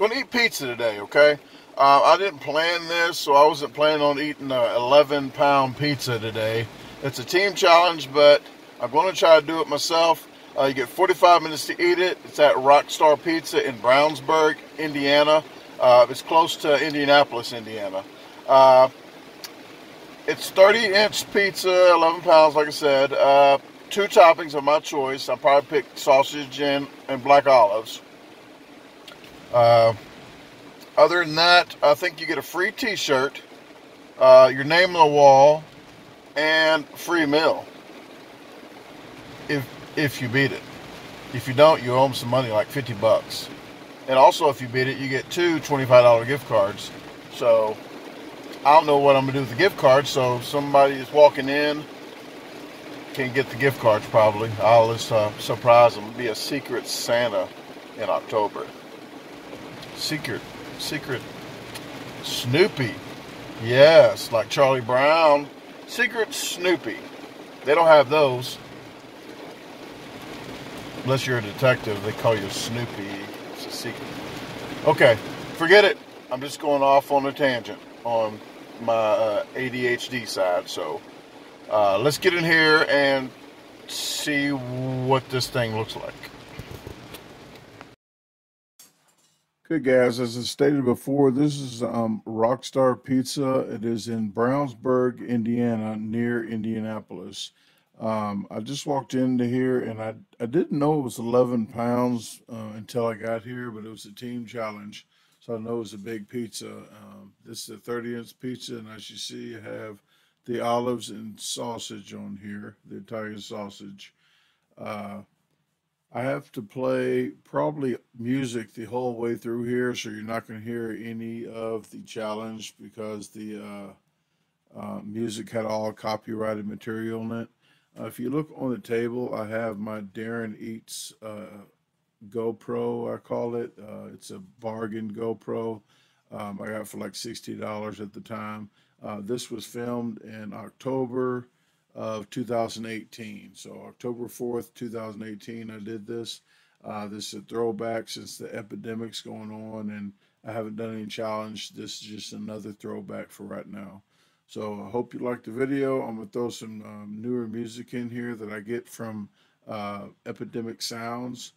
To eat pizza today, okay? Uh, I didn't plan this, so I wasn't planning on eating a 11 pound pizza today. It's a team challenge, but I'm to try to do it myself. Uh, you get 45 minutes to eat it. It's at Rockstar Pizza in Brownsburg, Indiana. Uh, it's close to Indianapolis, Indiana. Uh, it's 30 inch pizza, 11 pounds, like I said. Uh, two toppings of my choice. I'll probably pick sausage and, and black olives. Uh, other than that, I think you get a free T-shirt, uh, your name on the wall, and free meal. If if you beat it. If you don't, you owe them some money, like 50 bucks. And also, if you beat it, you get two $25 gift cards. So I don't know what I'm gonna do with the gift cards. So somebody is walking in can get the gift cards probably. I'll just uh, surprise them. Be a secret Santa in October. Secret, secret Snoopy. Yes, like Charlie Brown. Secret Snoopy. They don't have those. Unless you're a detective, they call you Snoopy. It's a secret. Okay, forget it. I'm just going off on a tangent on my uh, ADHD side. So uh, let's get in here and see what this thing looks like. Okay, guys, as I stated before, this is um, Rockstar Pizza. It is in Brownsburg, Indiana, near Indianapolis. Um, I just walked into here and I, I didn't know it was 11 pounds uh, until I got here, but it was a team challenge. So I know it was a big pizza. Um, this is a 30 inch pizza, and as you see, you have the olives and sausage on here, the Italian sausage. Uh, I have to play probably music the whole way through here, so you're not going to hear any of the challenge because the uh, uh, music had all copyrighted material in it. Uh, if you look on the table, I have my Darren Eats uh, GoPro, I call it. Uh, it's a bargain GoPro. Um, I got for like $60 at the time. Uh, this was filmed in October of 2018. So October 4th, 2018, I did this. Uh, this is a throwback since the epidemic's going on and I haven't done any challenge. This is just another throwback for right now. So I hope you liked the video. I'm to throw some um, newer music in here that I get from uh, Epidemic Sounds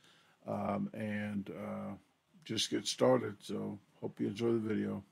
um, and uh, just get started. So hope you enjoy the video.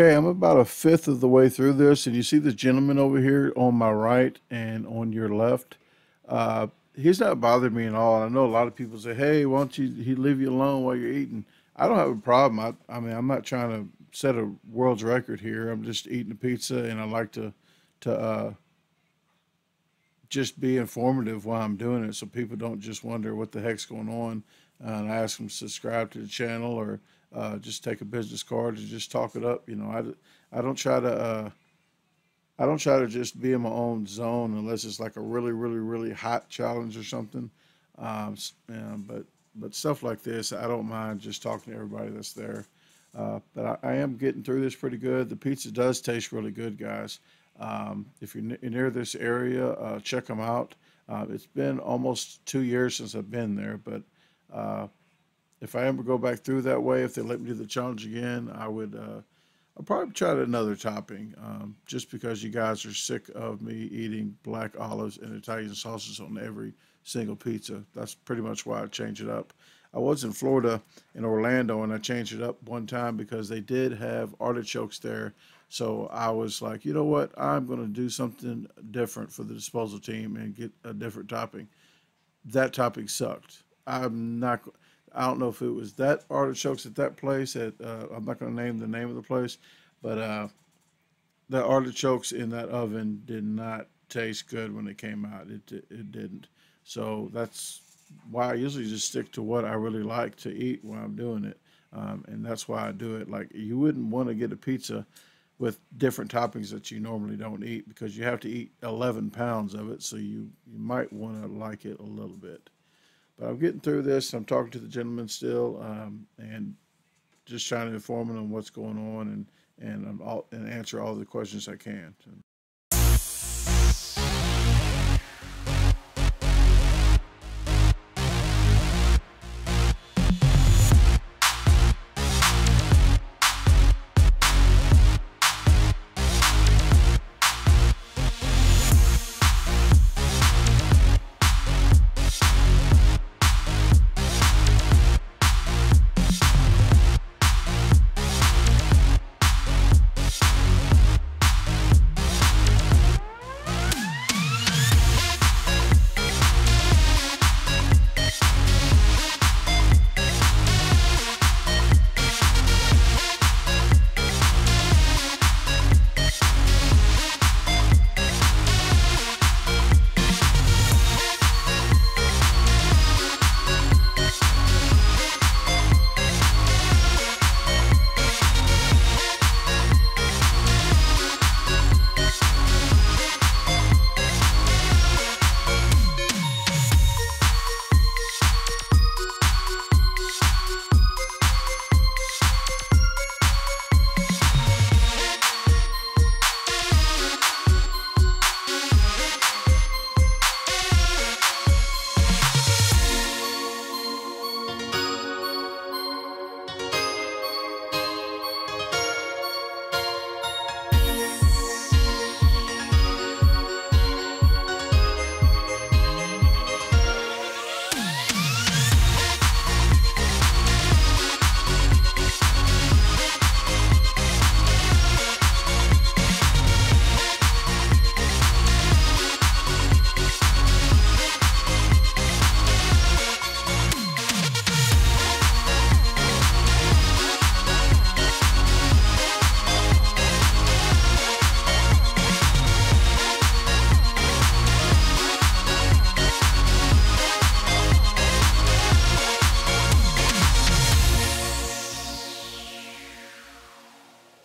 Okay, I'm about a fifth of the way through this, and you see this gentleman over here on my right and on your left. Uh, he's not bothering me at all. I know a lot of people say, "Hey, why don't you he leave you alone while you're eating?" I don't have a problem. I, I mean, I'm not trying to set a world's record here. I'm just eating a pizza, and I like to to uh, just be informative while I'm doing it, so people don't just wonder what the heck's going on. Uh, and I ask them to subscribe to the channel or uh, just take a business card and just talk it up. You know, I, I don't try to uh, I don't try to just be in my own zone unless it's like a really really really hot challenge or something. Um, yeah, but but stuff like this, I don't mind just talking to everybody that's there. Uh, but I, I, am getting through this pretty good. The pizza does taste really good, guys. Um, if you're near this area, uh, check them out. Uh, it's been almost two years since I've been there, but uh, if I ever go back through that way, if they let me do the challenge again, I would. Uh, I'll probably try another topping, um, just because you guys are sick of me eating black olives and Italian sauces on every single pizza. That's pretty much why I changed it up. I was in Florida, in Orlando, and I changed it up one time because they did have artichokes there. So I was like, you know what? I'm going to do something different for the disposal team and get a different topping. That topping sucked. I'm not. I don't know if it was that artichokes at that place. At uh, I'm not going to name the name of the place, but uh, the artichokes in that oven did not taste good when it came out. It it didn't. So that's why I usually just stick to what I really like to eat when I'm doing it, um, and that's why I do it. Like you wouldn't want to get a pizza with different toppings that you normally don't eat because you have to eat 11 pounds of it, so you you might want to like it a little bit. But I'm getting through this. I'm talking to the gentleman still, um, and just trying to inform him on what's going on and and um, all, and answer all the questions I can.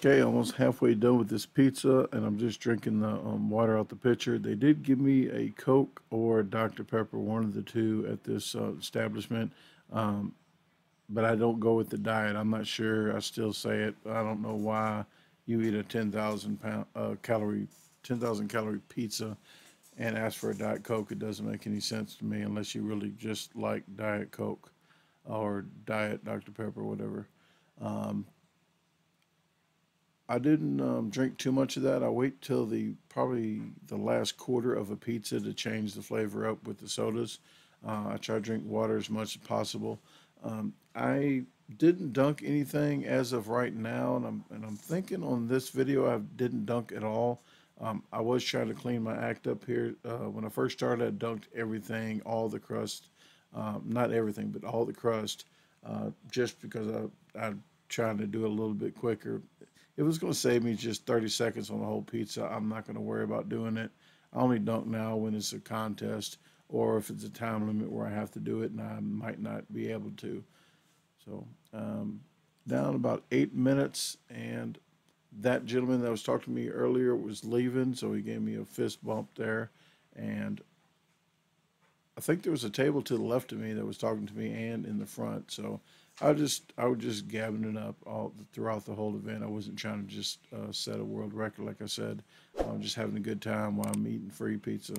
Okay, almost halfway done with this pizza, and I'm just drinking the um, water out the pitcher. They did give me a Coke or Dr. Pepper, one of the two, at this uh, establishment, um, but I don't go with the diet. I'm not sure. I still say it. I don't know why you eat a 10,000 pound uh, calorie, 10,000 calorie pizza and ask for a Diet Coke. It doesn't make any sense to me unless you really just like Diet Coke or Diet Dr. Pepper, whatever. Um, I didn't um, drink too much of that. I wait till the probably the last quarter of a pizza to change the flavor up with the sodas. Uh, I try to drink water as much as possible. Um, I didn't dunk anything as of right now, and I'm and I'm thinking on this video I didn't dunk at all. Um, I was trying to clean my act up here. Uh, when I first started, I dunked everything, all the crust, um, not everything, but all the crust, uh, just because I I trying to do it a little bit quicker. It was going to save me just 30 seconds on the whole pizza. I'm not going to worry about doing it. I only dunk now when it's a contest or if it's a time limit where I have to do it and I might not be able to. So um, down about eight minutes, and that gentleman that was talking to me earlier was leaving, so he gave me a fist bump there, and I think there was a table to the left of me that was talking to me and in the front. So I just I was just gabbing it up all throughout the whole event. I wasn't trying to just uh, set a world record, like I said. I'm just having a good time while I'm eating free pizza.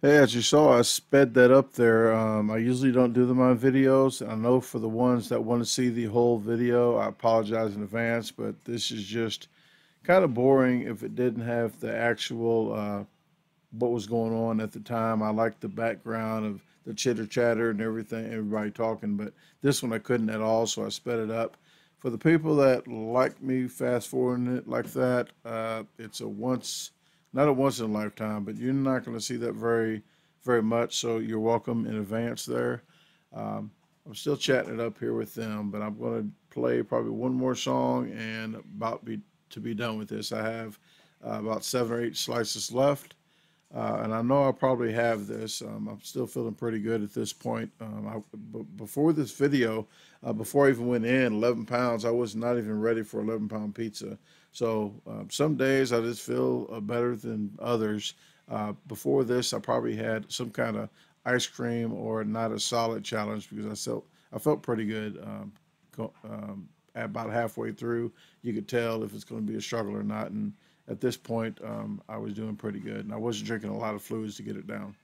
Hey, as you saw, I sped that up there. Um, I usually don't do them on videos. I know for the ones that want to see the whole video, I apologize in advance, but this is just kind of boring if it didn't have the actual uh, what was going on at the time. I like the background of the chitter chatter and everything, everybody talking, but this one I couldn't at all, so I sped it up. For the people that like me fast forwarding it like that, uh, it's a once not a once in a lifetime, but you're not going to see that very, very much. So you're welcome in advance there. Um, I'm still chatting it up here with them, but I'm going to play probably one more song and about be to be done with this. I have uh, about seven or eight slices left. Uh, and I know I'll probably have this. Um, I'm still feeling pretty good at this point. Um, I, before this video, uh, before I even went in 11 pounds, I was not even ready for 11 pound pizza. So um, some days I just feel uh, better than others. Uh, before this, I probably had some kind of ice cream or not a solid challenge because I felt I felt pretty good. Um, um, about halfway through, you could tell if it's going to be a struggle or not. And at this point, um, I was doing pretty good, and I wasn't drinking a lot of fluids to get it down.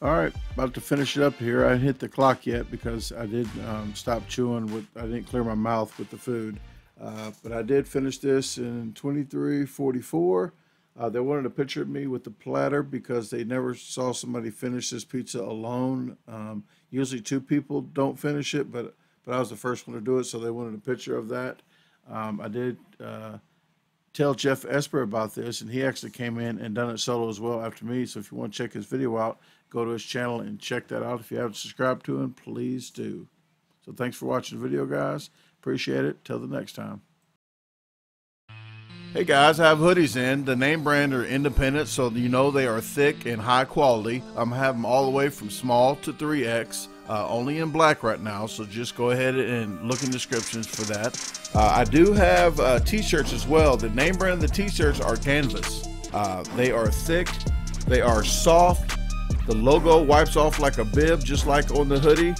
All right, about to finish it up here. I hit the clock yet because I did um, stop chewing with. I didn't clear my mouth with the food, uh, but I did finish this in 23:44. Uh, they wanted a picture of me with the platter because they never saw somebody finish this pizza alone. Um, usually, two people don't finish it, but but I was the first one to do it, so they wanted a picture of that. Um, I did. Uh, tell Jeff Esper about this, and he actually came in and done it solo as well after me. So if you want to check his video out, go to his channel and check that out. If you haven't subscribed to him, please do. So thanks for watching the video, guys. Appreciate it. Till the next time. Hey guys, I have hoodies in. The name brand are independent, so you know they are thick and high quality. I'm having them all the way from small to 3X. Uh, only in black right now, so just go ahead and look in descriptions for that. Uh, I do have uh, t-shirts as well. The name brand of the t-shirts are Canvas. Uh, they are thick, they are soft. The logo wipes off like a bib, just like on the hoodie.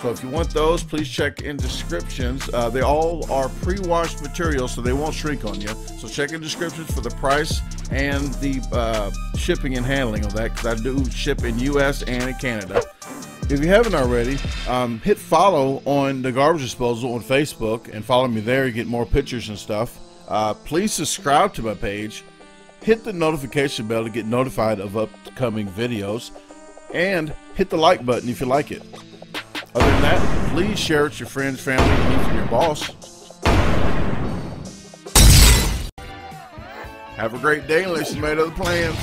So if you want those, please check in descriptions. Uh, they all are pre-washed material, so they won't shrink on you. So check in descriptions for the price and the uh, shipping and handling of that, because I do ship in U.S. and in Canada. If you haven't already, um, hit follow on the Garbage Disposal on Facebook and follow me there. You get more pictures and stuff. Uh, please subscribe to my page. Hit the notification bell to get notified of upcoming videos. And hit the like button if you like it. Other than that, please share it with your friends, family, and even your boss. Have a great day unless you made other plans.